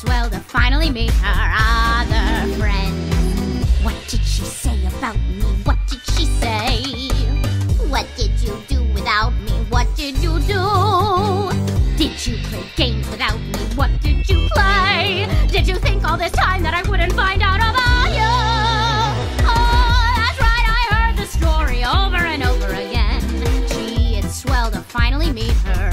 swell to finally meet her other friend. What did she say about me? What did she say? What did you do without me? What did you do? Did you play games without me? What did you play? Did you think all this time that I wouldn't find out about you? Oh, that's right, I heard the story over and over again. She is swell to finally meet her